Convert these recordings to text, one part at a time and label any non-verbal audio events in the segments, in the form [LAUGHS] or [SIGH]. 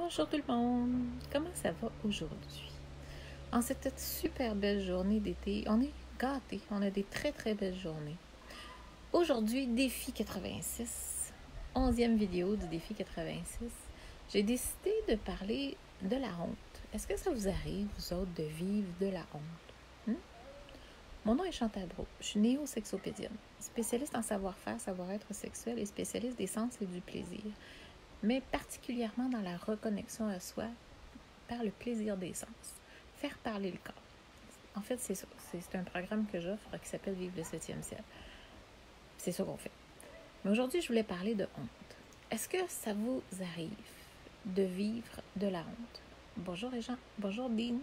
Bonjour tout le monde. Comment ça va aujourd'hui? En cette super belle journée d'été, on est gâtés. On a des très très belles journées. Aujourd'hui, défi 86, onzième vidéo du défi 86. J'ai décidé de parler de la honte. Est-ce que ça vous arrive, vous autres, de vivre de la honte? Hmm? Mon nom est Chantal Bro. Je suis néo-sexopédienne, spécialiste en savoir-faire, savoir-être sexuel et spécialiste des sens et du plaisir mais particulièrement dans la reconnexion à soi par le plaisir des sens. Faire parler le corps. En fait, c'est ça. C'est un programme que j'offre qui s'appelle Vivre le septième ciel. C'est ça qu'on fait. Mais aujourd'hui, je voulais parler de honte. Est-ce que ça vous arrive de vivre de la honte? Bonjour les gens. Bonjour Dean.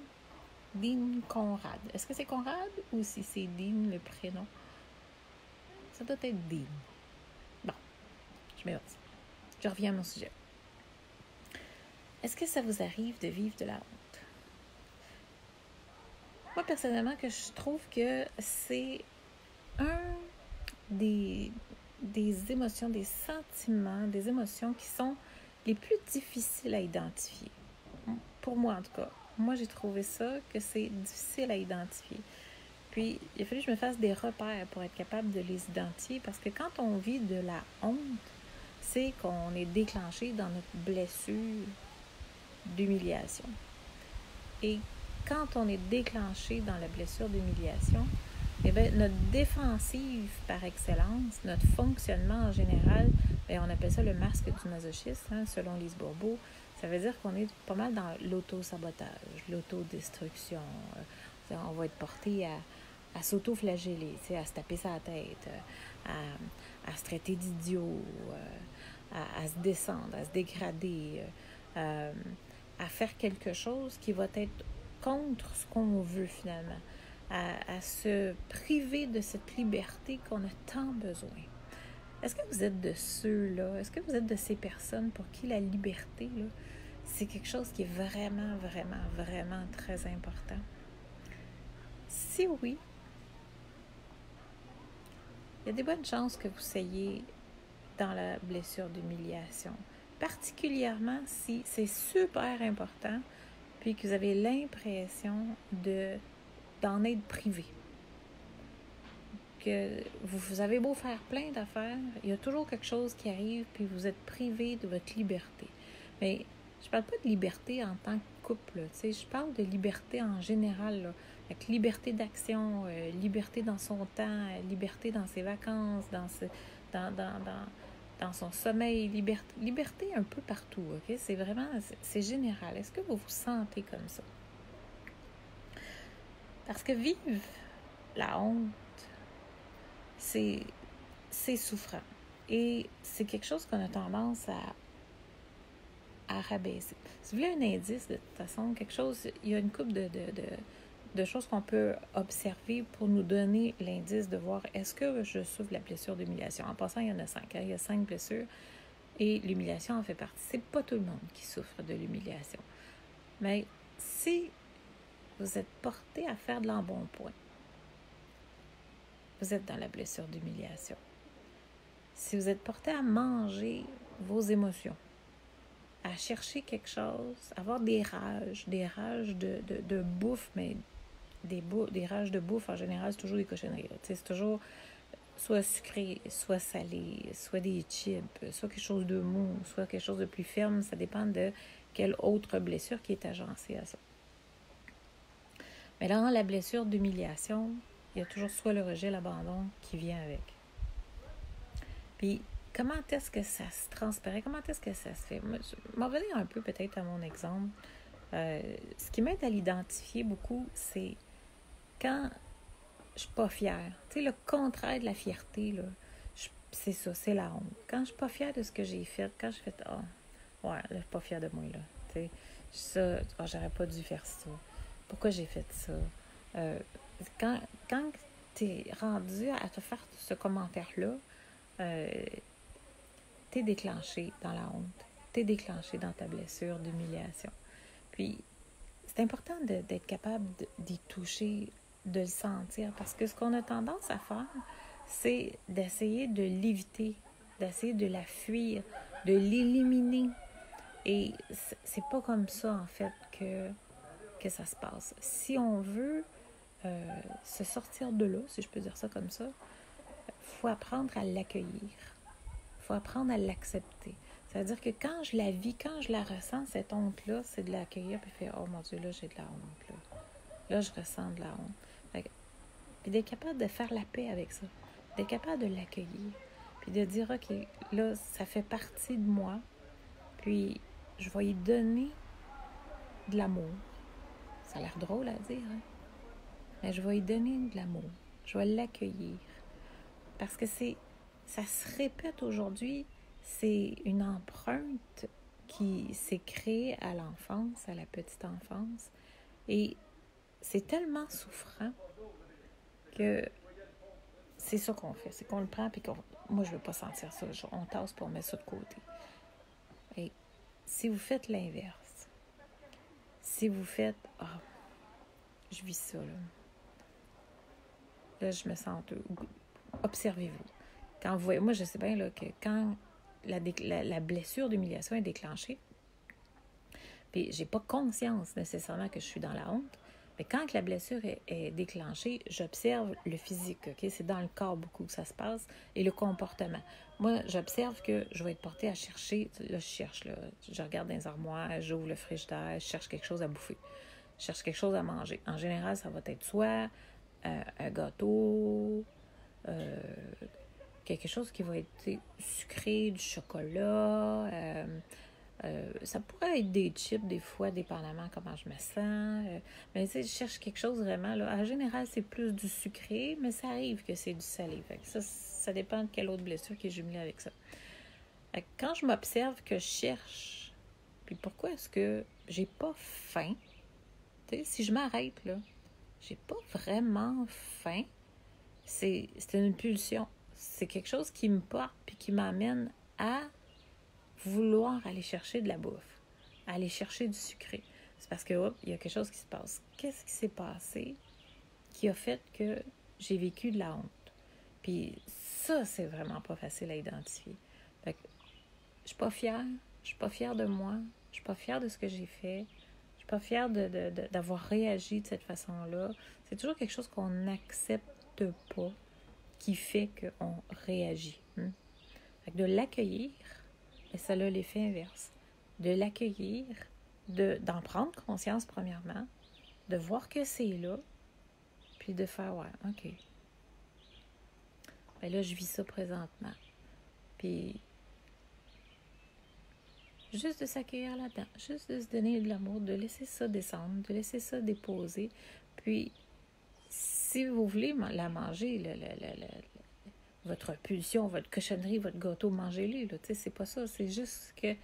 Dean Conrad. Est-ce que c'est Conrad ou si c'est Dean le prénom? Ça doit être Dean. Bon, je m'évite. Je reviens à mon sujet. Est-ce que ça vous arrive de vivre de la honte? Moi, personnellement, que je trouve que c'est un des, des émotions, des sentiments, des émotions qui sont les plus difficiles à identifier. Pour moi, en tout cas. Moi, j'ai trouvé ça que c'est difficile à identifier. Puis, il a fallu que je me fasse des repères pour être capable de les identifier parce que quand on vit de la honte, c'est qu'on est déclenché dans notre blessure d'humiliation. Et quand on est déclenché dans la blessure d'humiliation, eh bien, notre défensive par excellence, notre fonctionnement en général, bien, on appelle ça le masque du masochisme, hein, selon Lise Bourbeau. Ça veut dire qu'on est pas mal dans l'auto-sabotage, l'autodestruction. Euh, on va être porté à, à s'auto-flageller, à se taper sa tête, à, à se traiter d'idiot, euh, à, se descendre, à se dégrader, euh, à faire quelque chose qui va être contre ce qu'on veut finalement, à, se priver de cette liberté qu'on a tant besoin. Est-ce que vous êtes de ceux-là? Est-ce que vous êtes de ces personnes pour qui la liberté, c'est quelque chose qui est vraiment, vraiment, vraiment très important? Si oui, il y a des bonnes chances que vous soyez dans la blessure d'humiliation, particulièrement si c'est super important, puis que vous avez l'impression de d'en être privé. Que vous, avez beau faire plein d'affaires, il y a toujours quelque chose qui arrive, puis vous êtes privé de votre liberté. Mais je parle pas de liberté en tant que couple, je parle de liberté en général. Avec liberté d'action, euh, liberté dans son temps, liberté dans ses vacances, dans, dans, dans, dans, dans son sommeil, liberté, liberté un peu partout, OK? C'est vraiment, c'est général. Est-ce que vous vous sentez comme ça? Parce que vivre la honte, c'est, c'est souffrant. Et c'est quelque chose qu'on a tendance à, à rabaisser. Si vous voulez un indice, de toute façon, quelque chose, il y a une coupe de, de, de de choses qu'on peut observer pour nous donner l'indice de voir est-ce que je souffre de la blessure d'humiliation. En passant, il y en a cinq. Hein? Il y a cinq blessures et l'humiliation en fait partie. C'est pas tout le monde qui souffre de l'humiliation. Mais si vous êtes porté à faire de l'embonpoint, vous êtes dans la blessure d'humiliation. Si vous êtes porté à manger vos émotions, à chercher quelque chose, avoir des rages, des rages de, de, de bouffe, mais des, des rages de bouffe, en général, c'est toujours des cochonneries. C'est toujours soit sucré, soit salé, soit des chips, soit quelque chose de mou, soit quelque chose de plus ferme. Ça dépend de quelle autre blessure qui est agencée à ça. Mais là, la blessure d'humiliation, il y a toujours soit le rejet, l'abandon qui vient avec. Puis, comment est-ce que ça se transparaît? Comment est-ce que ça se fait? Vais revenir un peu peut-être à mon exemple. Euh, ce qui m'aide à l'identifier beaucoup, c'est quand je suis pas fière, tu sais, le contraire de la fierté, là, c'est ça, c'est la honte. Quand je suis pas fière de ce que j'ai fait, quand je fais, ah, oh, ouais, je suis pas fière de moi, là, tu sais, ça, oh, j'aurais pas dû faire ça. Pourquoi j'ai fait ça? Euh, quand quand tu es rendu à te faire ce commentaire-là, euh, tu es déclenché dans la honte, tu es déclenché dans ta blessure d'humiliation. Puis, c'est important d'être capable d'y toucher de le sentir. Parce que ce qu'on a tendance à faire, c'est d'essayer de l'éviter, d'essayer de la fuir, de l'éliminer. Et c'est pas comme ça, en fait, que, que ça se passe. Si on veut euh, se sortir de là, si je peux dire ça comme ça, faut apprendre à l'accueillir. faut apprendre à l'accepter. C'est-à-dire que quand je la vis, quand je la ressens, cette honte-là, c'est de l'accueillir puis faire Oh mon Dieu, là, j'ai de la honte. Là, là je ressens de la honte. Puis d'être capable de faire la paix avec ça, d'être capable de l'accueillir, puis de dire OK, là, ça fait partie de moi, puis je vais y donner de l'amour. Ça a l'air drôle à dire, hein? mais je vais y donner de l'amour. Je vais l'accueillir. Parce que c'est ça se répète aujourd'hui, c'est une empreinte qui s'est créée à l'enfance, à la petite enfance. Et c'est tellement souffrant que c'est ça qu'on fait. C'est qu'on le prend, puis qu'on. Moi, je veux pas sentir ça. On tasse pour mettre ça de côté. Et si vous faites l'inverse, si vous faites. Ah, je vis ça, là. Là, je me sens. Observez-vous. Quand vous voyez. Moi, je sais bien là, que quand la, la, blessure d'humiliation est déclenchée, puis j'ai pas conscience nécessairement que je suis dans la honte, mais quand la blessure est, déclenchée, j'observe le physique, ok? C'est dans le corps beaucoup que ça se passe, et le comportement. Moi, j'observe que je vais être portée à chercher, là, je cherche, là, je regarde dans les armoires, j'ouvre le frigidaire, je cherche quelque chose à bouffer, je cherche quelque chose à manger. En général, ça va être soit euh, un gâteau, euh, quelque chose qui va être sucré, du chocolat, euh, euh, ça pourrait être des chips des fois, dépendamment comment je me sens. Euh, mais tu je cherche quelque chose vraiment. Là. En général, c'est plus du sucré, mais ça arrive que c'est du salé. ça, ça dépend de quelle autre blessure qui est jumelée avec ça. quand je m'observe que je cherche, puis pourquoi est-ce que j'ai pas faim? Tu sais, si je m'arrête là, j'ai pas vraiment faim. C'est une pulsion. C'est quelque chose qui me porte puis qui m'amène à vouloir aller chercher de la bouffe, aller chercher du sucré. C'est parce que, hop, il y a quelque chose qui se passe. Qu'est-ce qui s'est passé qui a fait que j'ai vécu de la honte? Puis ça, c'est vraiment pas facile à identifier. Fait que, je suis pas fière, je suis pas fière de moi, je suis pas fière de ce que j'ai fait, je suis pas fière d'avoir de, réagi de cette façon-là. C'est toujours quelque chose qu'on n'accepte pas qui fait qu'on réagit. Hein? Fait que de l'accueillir, et ça a l'effet inverse. De l'accueillir, d'en prendre conscience premièrement, de voir que c'est là, puis de faire ouais, OK. Ben là, je vis ça présentement. Puis juste de s'accueillir là-dedans, juste de se donner de l'amour, de laisser ça descendre, de laisser ça déposer. Puis, si vous voulez la manger, le, le, votre pulsion, votre cochonnerie, votre gâteau, mangez-le. C'est pas ça. C'est juste que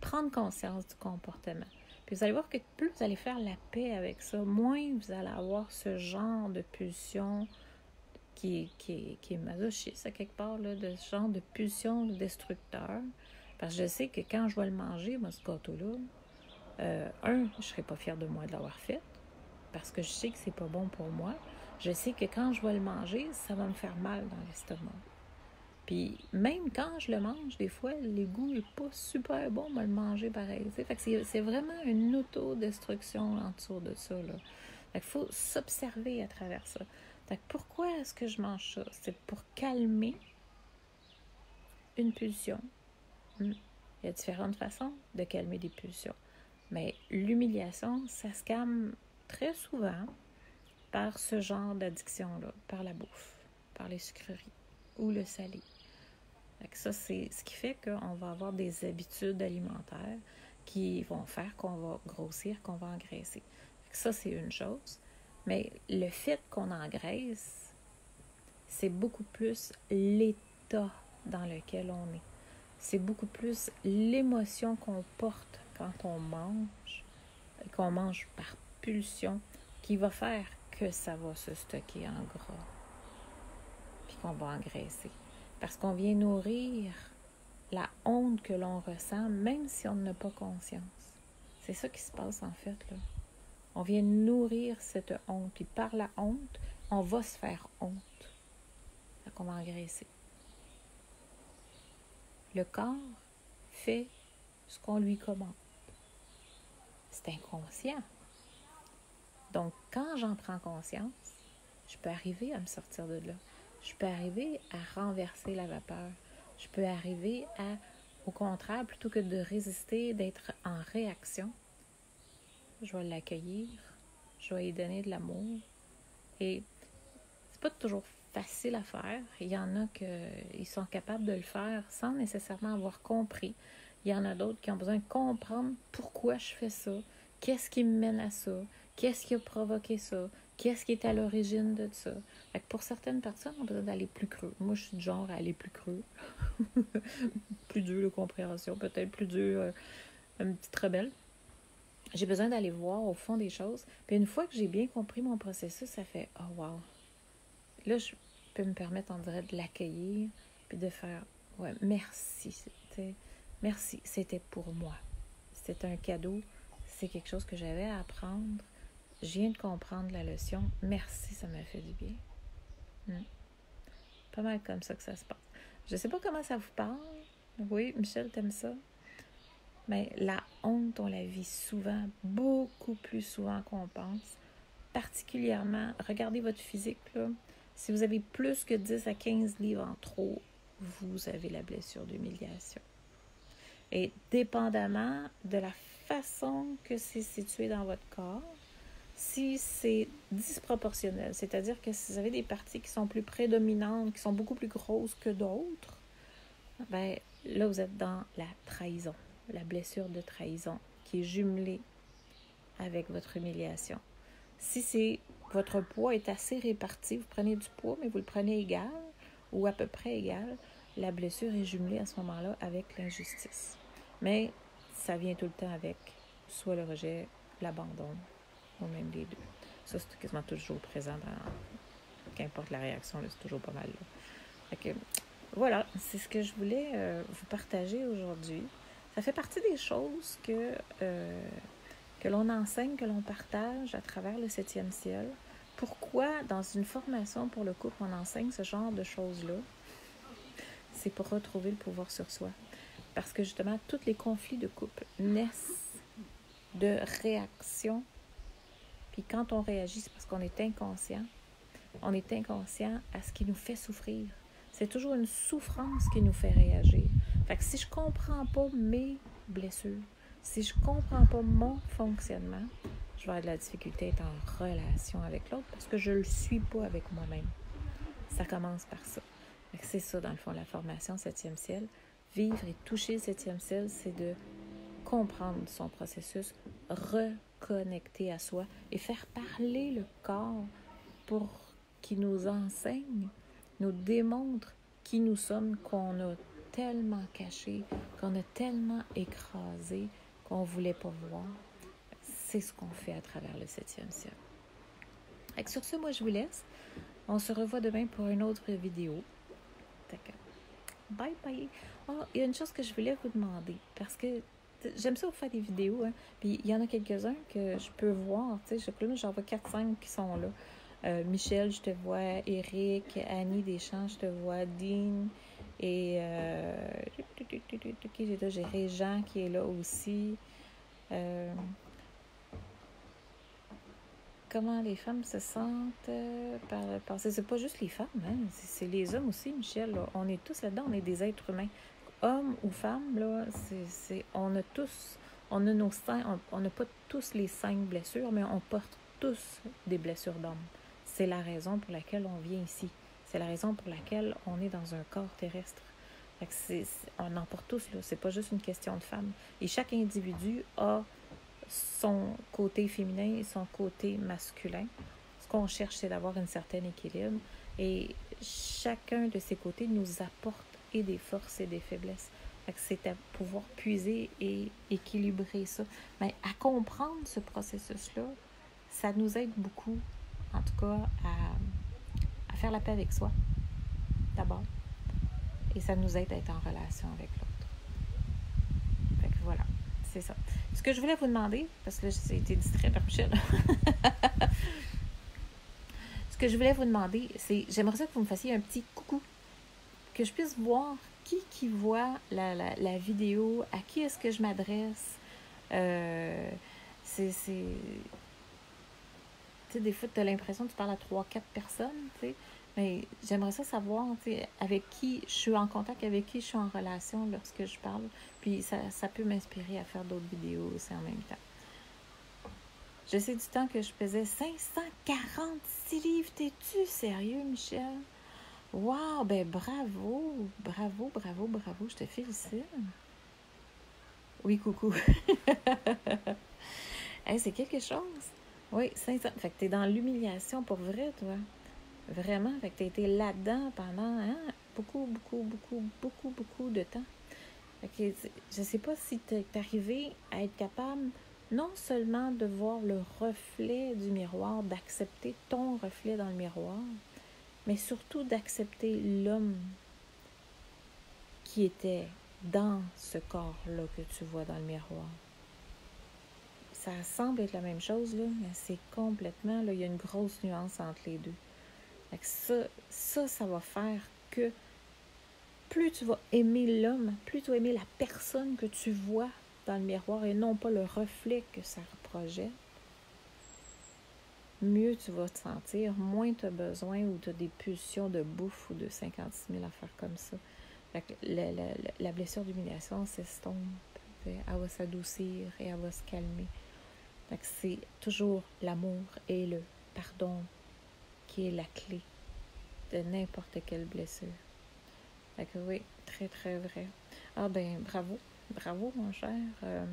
prendre conscience du comportement. Puis vous allez voir que plus vous allez faire la paix avec ça, moins vous allez avoir ce genre de pulsion qui, qui, qui est masochiste quelque part, là, de ce genre de pulsion destructeur. Parce que je sais que quand je vais le manger, moi, ce gâteau-là, euh, un, je serai pas fière de moi de l'avoir fait, parce que je sais que c'est pas bon pour moi. Je sais que quand je vais le manger, ça va me faire mal dans l'estomac. Puis même quand je le mange, des fois, le goût n'est pas super bon, mais le manger pareil. Fait que c'est vraiment une autodestruction en dessous de ça. Là. Fait faut s'observer à travers ça. Fait pourquoi est-ce que je mange ça? C'est pour calmer une pulsion. Hmm. Il y a différentes façons de calmer des pulsions. Mais l'humiliation, ça se calme très souvent par ce genre d'addiction-là, par la bouffe, par les sucreries ou le salé. Ça, c'est ce qui fait qu'on va avoir des habitudes alimentaires qui vont faire qu'on va grossir, qu'on va engraisser. Ça, c'est une chose. Mais le fait qu'on engraisse, c'est beaucoup plus l'état dans lequel on est. C'est beaucoup plus l'émotion qu'on porte quand on mange, qu'on mange par pulsion, qui va faire que ça va se stocker en gras, puis qu'on va engraisser. Parce qu'on vient nourrir la honte que l'on ressent, même si on n'a pas conscience. C'est ça qui se passe en fait. On vient nourrir cette honte. Puis par la honte, on va se faire honte. Fait qu'on va engraisser. Le corps fait ce qu'on lui commande. c'est inconscient. Donc, quand j'en prends conscience, je peux arriver à me sortir de là. Je peux arriver à renverser la vapeur. Je peux arriver à, au contraire, plutôt que de résister, d'être en réaction, je vais l'accueillir, je vais lui donner de l'amour. Et c'est pas toujours facile à faire. Il y en a qui sont capables de le faire sans nécessairement avoir compris. Il y en a d'autres qui ont besoin de comprendre pourquoi je fais ça, qu'est-ce qui me mène à ça, qu'est-ce qui a provoqué ça, qu'est-ce qui est à l'origine de ça? pour certaines personnes, on a besoin d'aller plus creux. Moi, je suis du genre à aller plus creux. [LAUGHS] plus dur de compréhension, peut-être plus dur, euh, une petite rebelle. J'ai besoin d'aller voir au fond des choses. Puis une fois que j'ai bien compris mon processus, ça fait Oh wow! Là, je peux me permettre, on dirait, de l'accueillir, puis de faire Ouais, merci. Merci, c'était pour moi. C'était un cadeau. C'est quelque chose que j'avais à apprendre. Je viens de comprendre la leçon. Merci, ça m'a fait du bien. Hmm. Pas mal comme ça que ça se passe. Je ne sais pas comment ça vous parle. Oui, Michel, t'aimes ça? Mais la honte, on la vit souvent, beaucoup plus souvent qu'on pense. Particulièrement, regardez votre physique. Là. Si vous avez plus que 10 à 15 livres en trop, vous avez la blessure d'humiliation. Et dépendamment de la façon que c'est situé dans votre corps, si c'est disproportionnel, c'est-à-dire que si vous avez des parties qui sont plus prédominantes, qui sont beaucoup plus grosses que d'autres, ben là, vous êtes dans la trahison, la blessure de trahison qui est jumelée avec votre humiliation. Si c'est votre poids est assez réparti, vous prenez du poids, mais vous le prenez égal ou à peu près égal, la blessure est jumelée à ce moment-là avec l'injustice. Mais ça vient tout le temps avec soit le rejet, l'abandon, ou même les deux. Ça, c'est quasiment toujours présent dans. Qu'importe la réaction, c'est toujours pas mal. voilà, c'est ce que je voulais euh, vous partager aujourd'hui. Ça fait partie des choses que, euh, que l'on enseigne, que l'on partage à travers le septième ciel. Pourquoi, dans une formation pour le couple, on enseigne ce genre de choses-là? C'est pour retrouver le pouvoir sur soi. Parce que justement, tous les conflits de couple naissent de réactions. Puis quand on réagit, c'est parce qu'on est inconscient. On est inconscient à ce qui nous fait souffrir. C'est toujours une souffrance qui nous fait réagir. Fait que si je comprends pas mes blessures, si je comprends pas mon fonctionnement, je vais avoir de la difficulté à être en relation avec l'autre parce que je ne le suis pas avec moi-même. Ça commence par ça. C'est ça, dans le fond, la formation septième ciel vivre et toucher le septième ciel, c'est de comprendre son processus, reconnecter à soi et faire parler le corps pour qu'il nous enseigne, nous démontre qui nous sommes, qu'on a tellement caché, qu'on a tellement écrasé, qu'on ne voulait pas voir. C'est ce qu'on fait à travers le septième ciel. Et sur ce, moi, je vous laisse. On se revoit demain pour une autre vidéo. D'accord. Bye bye. Oh, il y a une chose que je voulais vous demander, parce que j'aime ça vous faire des vidéos, hein, puis il y en a quelques-uns que je peux voir, tu sais, je j'en vois 4-5 qui sont là. Euh, Michel, je te vois, Eric, Annie Deschamps, je te vois, Dean, et euh, j'ai Régent qui est là aussi. Euh, comment les femmes se sentent euh, par, par c'est pas juste les femmes, hein, c'est les hommes aussi, Michel. On est tous là-dedans, on est des êtres humains. Hommes ou femmes, là, on a tous, on a nos on n'a pas tous les cinq blessures, mais on porte tous des blessures d'hommes. C'est la raison pour laquelle on vient ici. C'est la raison pour laquelle on est dans un corps terrestre. on en porte tous, là. C'est pas juste une question de femmes. Et chaque individu a son côté féminin et son côté masculin. Ce qu'on cherche, c'est d'avoir un certain équilibre. Et chacun de ces côtés nous apporte et des forces et des faiblesses. C'est à pouvoir puiser et équilibrer ça. Mais à comprendre ce processus-là, ça nous aide beaucoup, en tout cas, à, faire la paix avec soi, d'abord. Et ça nous aide à être en relation avec l'autre. Fait voilà, c'est ça. Ce que je voulais vous demander, parce que là, j'ai été distrait par Michel. [LAUGHS] Ce que je voulais vous demander, c'est j'aimerais ça que vous me fassiez un petit coucou. Que je puisse voir qui qui voit la, la, vidéo, à qui est-ce que je m'adresse. Euh, c'est. Tu sais, des fois, tu as l'impression que tu parles à trois, quatre personnes, tu. Mais j'aimerais ça savoir, tu avec qui je suis en contact, avec qui je suis en relation lorsque je parle. Puis ça, ça peut m'inspirer à faire d'autres vidéos aussi en même temps. Je sais du temps que je pesais 546 livres. T'es-tu sérieux, Michel? Wow, ben bravo, bravo, bravo, bravo, je te félicite. Oui, coucou. [LAUGHS] c'est quelque chose. Oui, 500. Fait que t'es dans l'humiliation pour vrai, toi. Vraiment. Fait que t'as été là-dedans pendant hein, beaucoup, beaucoup, beaucoup, beaucoup, beaucoup de temps. Fait que je sais pas si t'es arrivé à être capable non seulement de voir le reflet du miroir, d'accepter ton reflet dans le miroir, mais surtout d'accepter l'homme qui était dans ce corps-là que tu vois dans le miroir. Ça semble être la même chose, là, mais c'est complètement, il y a une grosse nuance entre les deux. Ça, ça, ça va faire que plus tu vas aimer l'homme, plus tu vas aimer la personne que tu vois dans le miroir et non pas le reflet que ça projette, mieux tu vas te sentir, moins tu as besoin ou tu as des pulsions de bouffe ou de 56 000 affaires comme ça. La, la, la, blessure d'humiliation s'estompe, elle va s'adoucir et elle va se calmer. C'est toujours l'amour et le pardon qui est la clé de n'importe quelle blessure. Fait que oui, très très vrai. Ah ben bravo, bravo mon cher. Euh,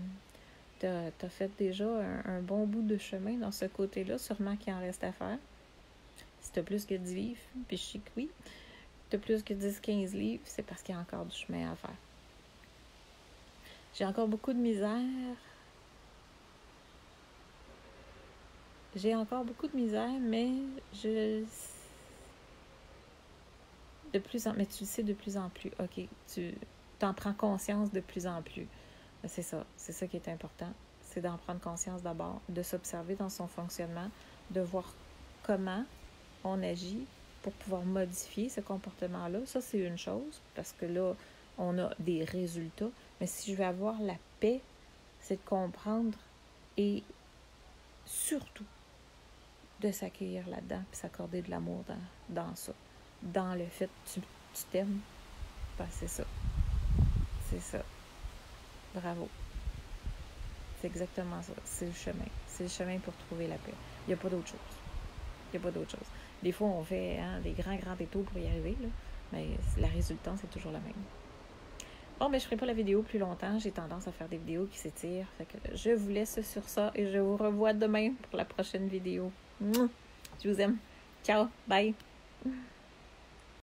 tu as, fait déjà un, bon bout de chemin dans ce côté-là. Sûrement qu'il en reste à faire. Si tu as plus que 10 livres, puis je sais que oui, tu as plus que 10-15 livres, c'est parce qu'il y a encore du chemin à faire. J'ai encore beaucoup de misère. J'ai encore beaucoup de misère, mais je. De plus en mais tu le sais de plus en plus. OK, tu t'en prends conscience de plus en plus. C'est ça, c'est ça qui est important. C'est d'en prendre conscience d'abord, de s'observer dans son fonctionnement, de voir comment on agit pour pouvoir modifier ce comportement-là. Ça, c'est une chose, parce que là, on a des résultats. Mais si je veux avoir la paix, c'est de comprendre et surtout de s'accueillir là-dedans, puis s'accorder de l'amour dans, dans ça. Dans le fait que tu t'aimes, ben, c'est ça. C'est ça. Bravo. C'est exactement ça. C'est le chemin. C'est le chemin pour trouver la paix. Il n'y a pas d'autre chose. Il n'y a pas d'autre chose. Des fois, on fait hein, des grands, grands détours pour y arriver, là, mais la résultante, c'est toujours la même. Bon, mais je ne ferai pas la vidéo plus longtemps. J'ai tendance à faire des vidéos qui s'étirent. Je vous laisse sur ça et je vous revois demain pour la prochaine vidéo. Je vous aime. Ciao. Bye.